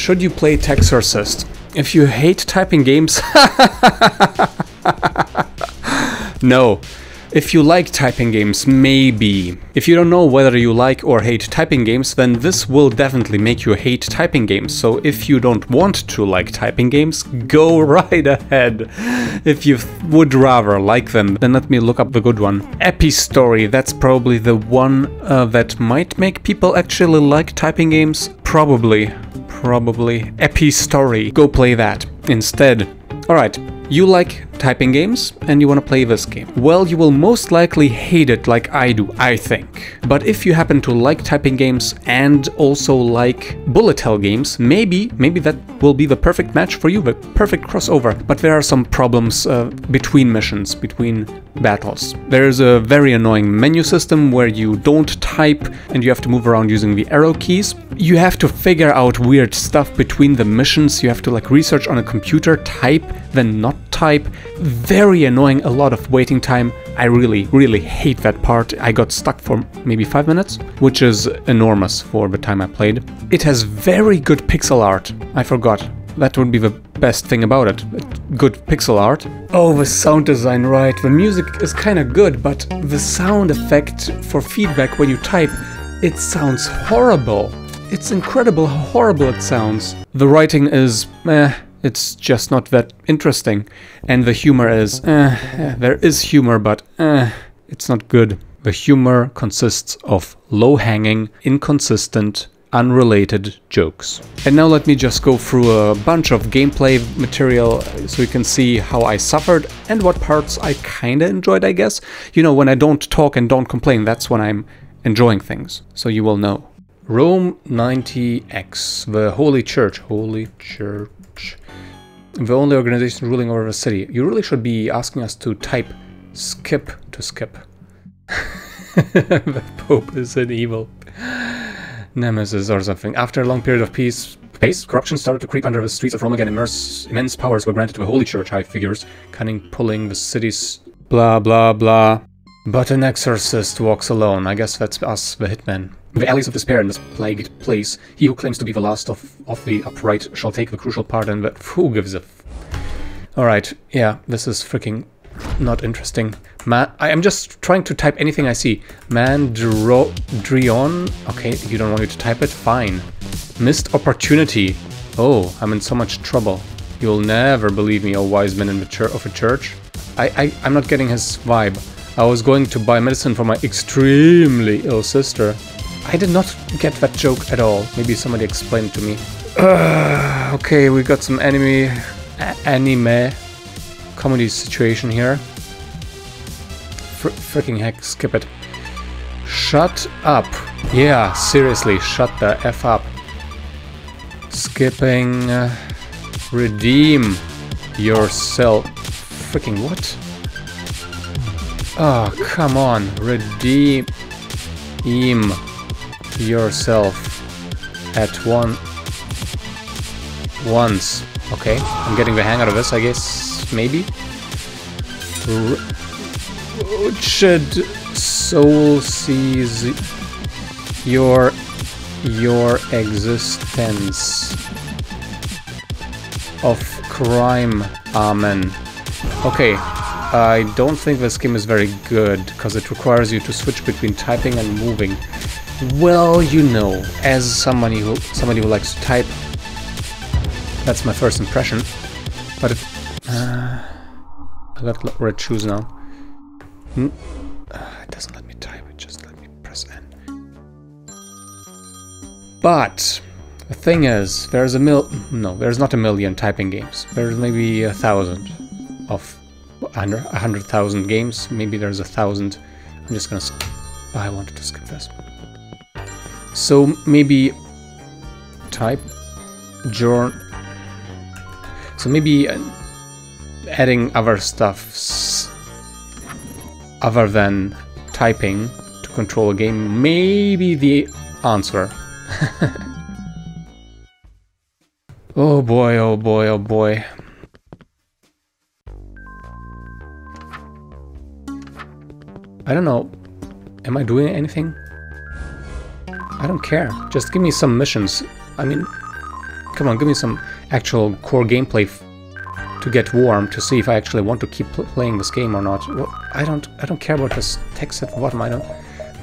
Should you play Texorcist? If you hate typing games... no. If you like typing games, maybe. If you don't know whether you like or hate typing games, then this will definitely make you hate typing games. So if you don't want to like typing games, go right ahead. If you would rather like them, then let me look up the good one. Epistory, that's probably the one uh, that might make people actually like typing games. Probably. Probably. Epistory. Go play that instead. Alright, you like typing games and you want to play this game. Well, you will most likely hate it like I do, I think. But if you happen to like typing games and also like bullet hell games, maybe, maybe that will be the perfect match for you, the perfect crossover. But there are some problems uh, between missions, between battles. There's a very annoying menu system where you don't type and you have to move around using the arrow keys. You have to figure out weird stuff between the missions. You have to like research on a computer, type, then not type. Very annoying, a lot of waiting time. I really, really hate that part. I got stuck for maybe five minutes, which is enormous for the time I played. It has very good pixel art. I forgot. That would be the best thing about it. Good pixel art. Oh, the sound design, right. The music is kinda good, but the sound effect for feedback when you type, it sounds horrible. It's incredible how horrible it sounds. The writing is eh, it's just not that interesting. And the humor is, eh, eh, there is humor, but eh, it's not good. The humor consists of low-hanging, inconsistent, unrelated jokes. And now let me just go through a bunch of gameplay material so you can see how I suffered and what parts I kinda enjoyed, I guess. You know, when I don't talk and don't complain, that's when I'm enjoying things, so you will know. Rome 90X, the Holy Church. Holy Church the only organization ruling over the city. You really should be asking us to type skip to skip. the Pope is an evil nemesis or something. After a long period of peace, pace, corruption started to creep under the streets of Rome again. Immense, immense powers were granted to the Holy Church, high figures, cunning pulling the city's blah blah blah. But an exorcist walks alone. I guess that's us, the hitmen. The alleys of despair in this plagued place. He who claims to be the last of, of the upright shall take the crucial part in that. Who gives a Alright, yeah, this is freaking not interesting. Man, I am just trying to type anything I see. Mandrion. Okay, you don't want me to type it? Fine. Missed opportunity. Oh, I'm in so much trouble. You'll never believe me, O wise men in the church of a church. I, I, I'm not getting his vibe. I was going to buy medicine for my extremely ill sister. I did not get that joke at all. Maybe somebody explained to me. Uh, okay, we got some enemy anime comedy situation here. Fr freaking heck, skip it. Shut up. Yeah, seriously, shut the F up. Skipping. Uh, redeem yourself. Freaking what? Oh, come on. Redeem yourself at one once. Okay, I'm getting the hang out of this, I guess, maybe? should soul sees your your existence of crime. Amen. Okay, I don't think this game is very good, because it requires you to switch between typing and moving. Well, you know, as somebody who somebody who likes to type, that's my first impression. But it, I got red shoes now. Mm, uh, it doesn't let me type. It just let me press N. But the thing is, there's a mil. No, there's not a million typing games. There's maybe a thousand of under a hundred thousand games. Maybe there's a thousand. I'm just gonna. Oh, I wanted to skip this. So maybe type journal. So maybe uh, adding other stuffs other than typing to control a game may be the answer. oh boy, oh boy, oh boy. I don't know. Am I doing anything? I don't care. Just give me some missions. I mean, Come on, give me some actual core gameplay to get warm to see if I actually want to keep pl playing this game or not. Well, I don't I don't care about this text at the bottom. I don't.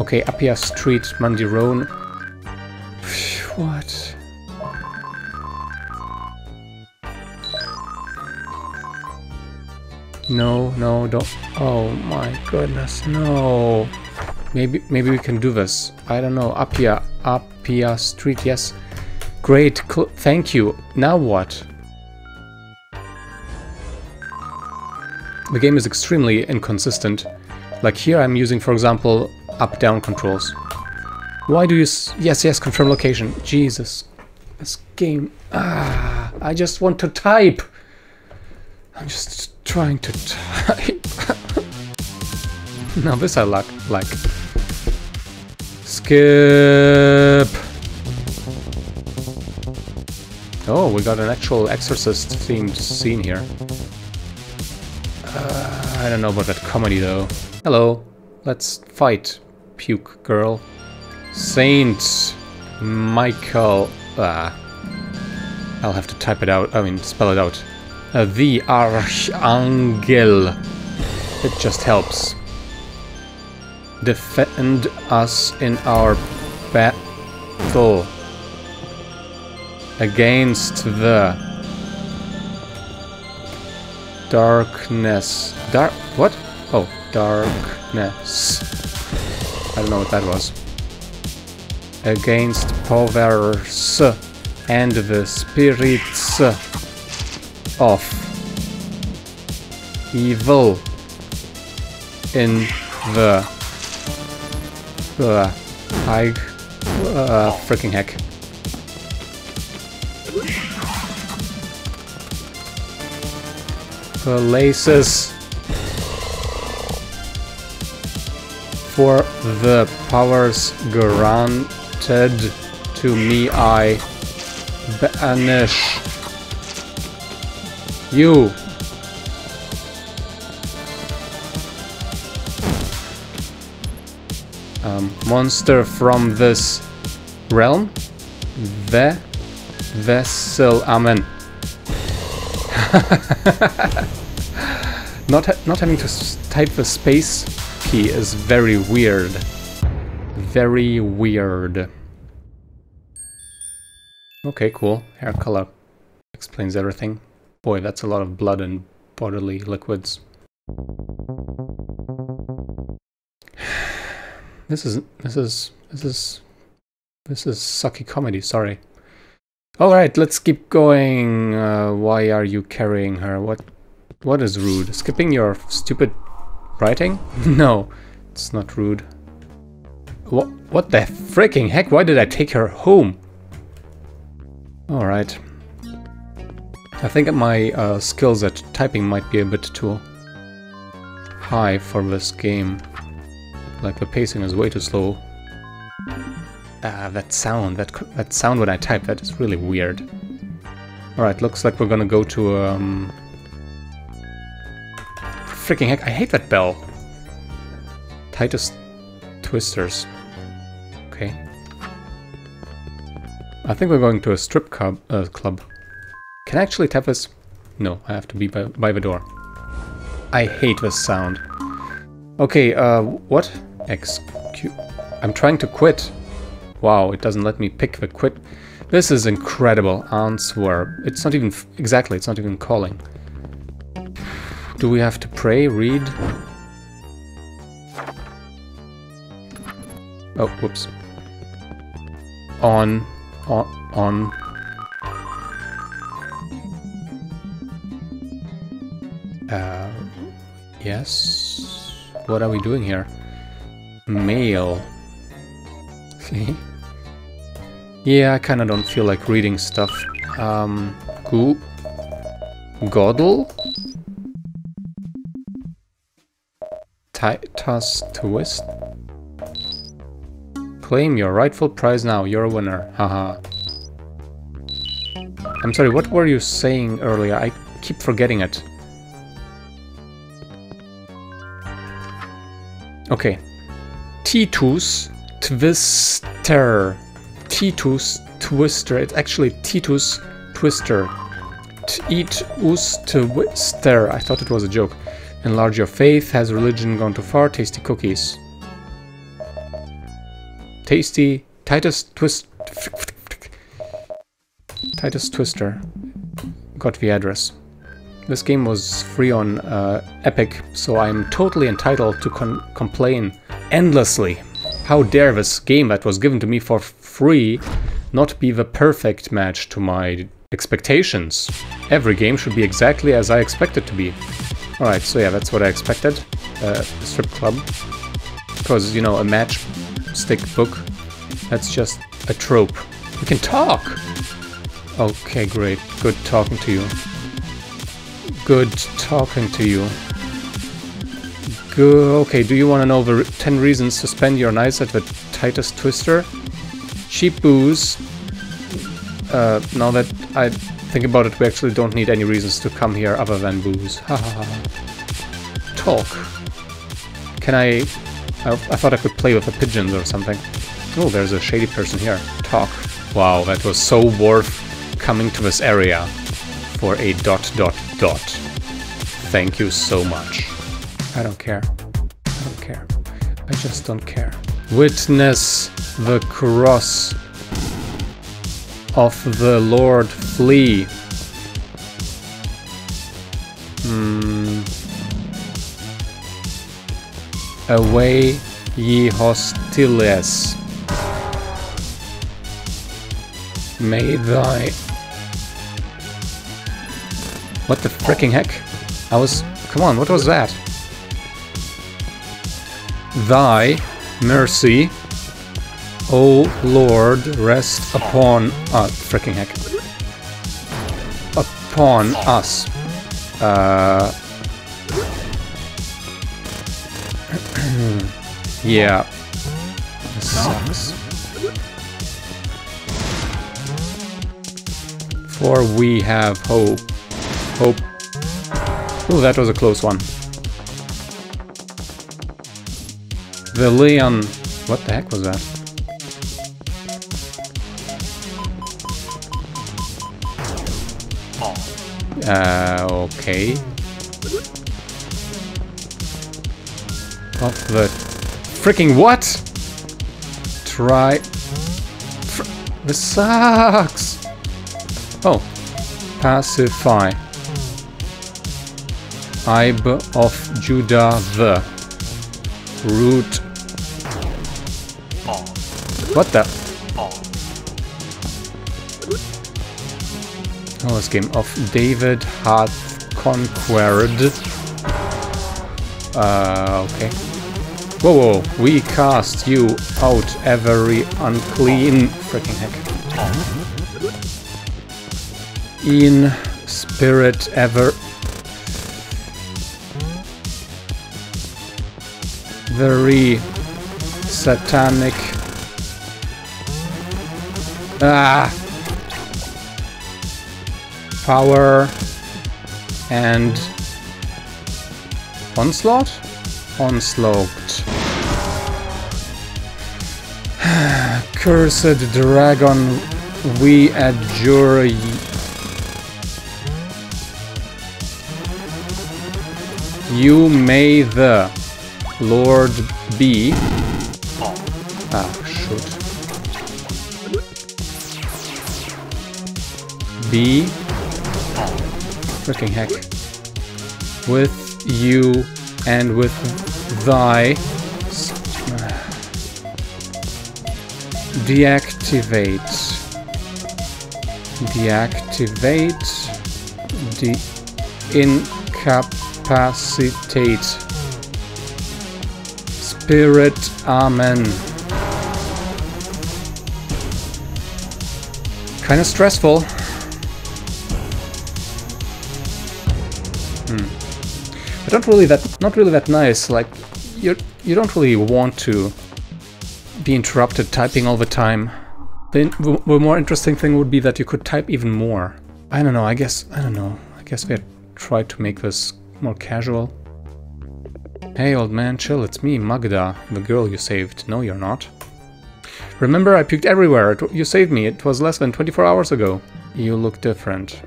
Okay, Appia Street, Mandirone. what? No, no, don't. Oh my goodness, no. Maybe maybe we can do this. I don't know. Appia, Appia Street, yes. Great, thank you. Now what? The game is extremely inconsistent. Like here I'm using, for example, up-down controls. Why do you... yes, yes, confirm location. Jesus. This game... Ah, I just want to type. I'm just trying to type. now this I like. like. Skip. Oh, we got an actual Exorcist themed scene here. I don't know about that comedy though. Hello, let's fight, puke girl. Saint Michael. Ah. I'll have to type it out, I mean, spell it out. Uh, the Archangel. It just helps. Defend us in our battle against the darkness. Dark. What? Oh, darkness. I don't know what that was. Against powers and the spirits of evil in the uh, I uh, freaking heck. Places for the powers granted to me I banish you. Um, monster from this realm? The vessel. Amen. not, ha not having to type the space key is very weird. Very weird. Okay, cool. Hair color explains everything. Boy, that's a lot of blood and bodily liquids. This is this is this is this is sucky comedy. Sorry. All right, let's keep going. Uh, why are you carrying her? What what is rude? Skipping your stupid writing? no, it's not rude. What what the freaking heck? Why did I take her home? All right. I think my uh, skills at typing might be a bit too high for this game. Like the pacing is way too slow. Ah, that sound, that that sound when I type, that is really weird. Alright, looks like we're gonna go to, um... Freaking heck, I hate that bell! Titus Twisters. Okay. I think we're going to a strip club. Uh, club. Can I actually tap this? No, I have to be by, by the door. I hate this sound. Okay, uh, what? Execute. I'm trying to quit. Wow, it doesn't let me pick the quit. This is incredible. Answer. It's not even... Exactly, it's not even calling. Do we have to pray? Read? Oh, whoops. On. On. On. Uh, yes. What are we doing here? Mail. See? Yeah, I kinda don't feel like reading stuff. Um, Go Godel? Titus Twist? Claim your rightful prize now, you're a winner, haha. I'm sorry, what were you saying earlier? I keep forgetting it. Okay. Titus Twister. Titus Twister. It's actually Titus Twister. Eat us twister. I thought it was a joke. Enlarge your faith. Has religion gone too far? Tasty cookies. Tasty Titus Twist. Titus Twister. Got the address. This game was free on uh, Epic, so I'm totally entitled to complain endlessly. How dare this game that was given to me for free not be the perfect match to my expectations. Every game should be exactly as I expect it to be. Alright, so yeah, that's what I expected. Uh, strip club. Because, you know, a match stick book, that's just a trope. We can talk! Okay, great. Good talking to you. Good talking to you. Good. Okay, do you want to know the 10 reasons to spend your nights at the Titus Twister? Cheap booze. Uh, now that I think about it, we actually don't need any reasons to come here other than booze. Talk. Can I... I... I thought I could play with the pigeons or something. Oh, there's a shady person here. Talk. Wow, that was so worth coming to this area for a dot dot dot. Thank you so much. I don't care. I don't care. I just don't care. Witness the cross of the Lord flee. Hmm. Away ye hostiles. May thy what the freaking heck? I was... Come on, what was that? Thy mercy, O Lord, rest upon... Uh, freaking heck. Upon us. Uh... yeah. This sucks. For we have hope. Hope. Oh, that was a close one. The Leon... What the heck was that? Uh, okay. Of the... Freaking what? Try... Fr this sucks! Oh, pacify. Ibe of Judah the root. What the? Oh, this game of David hath conquered. Uh, okay. Whoa, whoa, we cast you out every unclean freaking heck in spirit ever. Very satanic. Ah! Power and onslaught? Onslaught. Cursed dragon, we adjure You may the Lord be. Ah, shoot. Be. Freaking heck. With you and with thy. Deactivate. Deactivate. De. Incap incapacitate. Spirit, Amen. Kind of stressful. But not really that not really that nice. Like you you don't really want to be interrupted typing all the time. The, the more interesting thing would be that you could type even more. I don't know, I guess, I don't know. I guess we had tried to make this more casual. Hey old man, chill, it's me, Magda, the girl you saved. No, you're not. Remember, I puked everywhere. You saved me. It was less than 24 hours ago. You look different.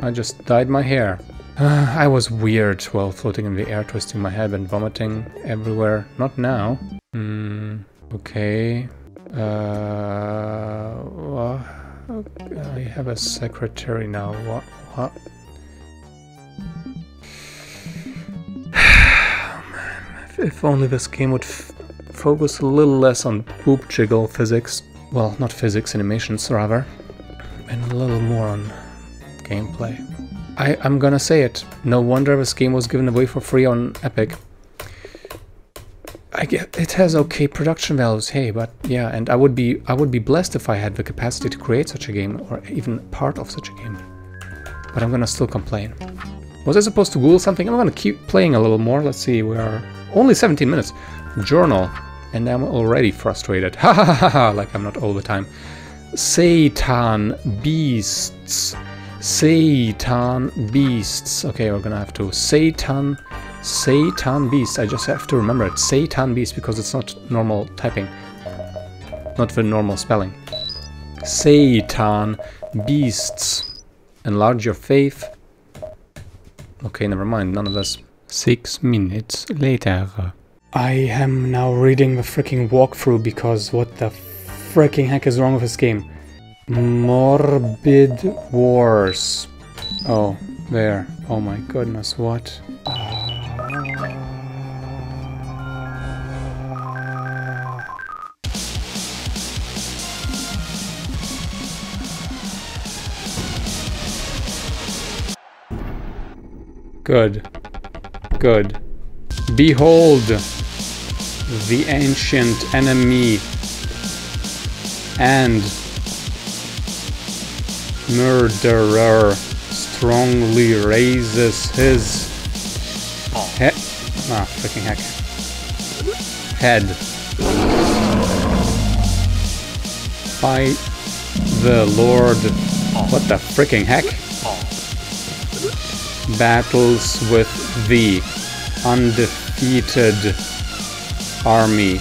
I just dyed my hair. Uh, I was weird while floating in the air, twisting my head and vomiting everywhere. Not now. Hmm. Okay. Uh. Well, I have a secretary now. What? What? if only this game would focus a little less on boob jiggle physics. Well, not physics, animations rather. And a little more on gameplay. I, I'm gonna say it. No wonder this game was given away for free on Epic. I get it has okay production values, hey, but yeah, and I would be I would be blessed if I had the capacity to create such a game or even part of such a game. But I'm gonna still complain. Was I supposed to Google something? I'm gonna keep playing a little more. Let's see, we are only 17 minutes. Journal. And I'm already frustrated. Ha ha ha ha, like I'm not all the time. Satan beasts. Satan beasts. Okay, we're gonna have to. Satan. Satan beast. I just have to remember it. Satan beast because it's not normal typing. Not the normal spelling. Satan beasts. Enlarge your faith. Okay, never mind. None of this. Six minutes later. I am now reading the freaking walkthrough because what the freaking heck is wrong with this game? Morbid Wars. Oh, there. Oh my goodness, what? Good. Good. Behold the ancient enemy and murderer strongly raises his head. Ah, freaking heck. Head. By the Lord. What the freaking heck? Battles with the undefeated army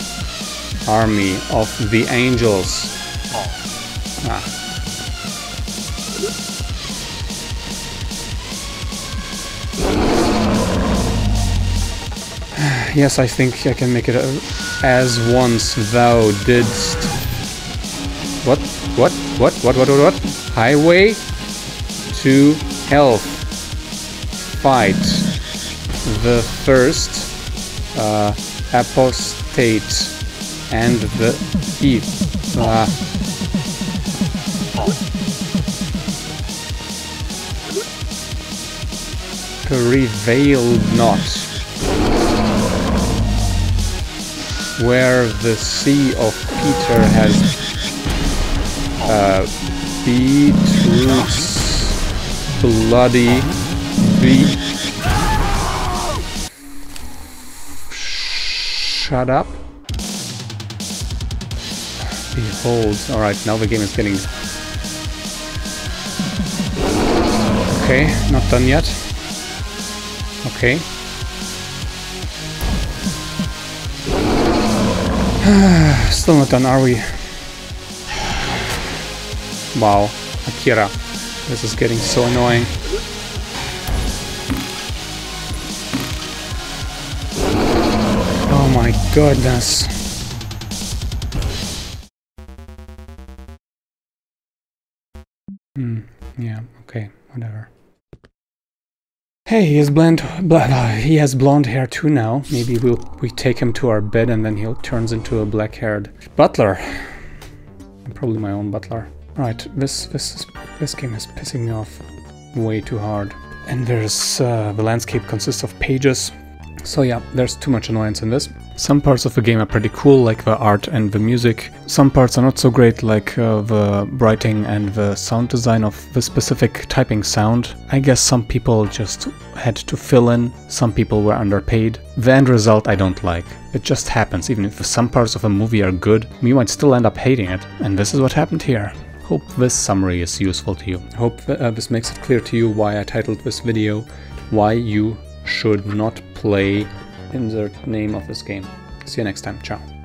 army of the angels. Ah. Yes, I think I can make it as once thou didst. What? What? What? What? What? What? What? Highway to health. Fight the first uh, apostate and the eve. Uh, prevailed not. Where the sea of Peter has uh, beetroots bloody be Shut up. Behold. Alright, now the game is getting... Okay, not done yet. Okay. Still not done, are we? Wow, Akira. This is getting so annoying. Oh my goodness. Hmm, yeah, okay, whatever. Hey, he has blonde, he has blonde hair too now. Maybe we'll we take him to our bed and then he turns into a black-haired butler. Probably my own butler. Right, this this is, this game is pissing me off way too hard. And there's uh, the landscape consists of pages so yeah, there's too much annoyance in this. Some parts of the game are pretty cool, like the art and the music. Some parts are not so great, like uh, the writing and the sound design of the specific typing sound. I guess some people just had to fill in, some people were underpaid. The end result I don't like. It just happens, even if some parts of a movie are good, you might still end up hating it. And this is what happened here. Hope this summary is useful to you. Hope uh, this makes it clear to you why I titled this video, why you should not play insert name of this game. See you next time. Ciao.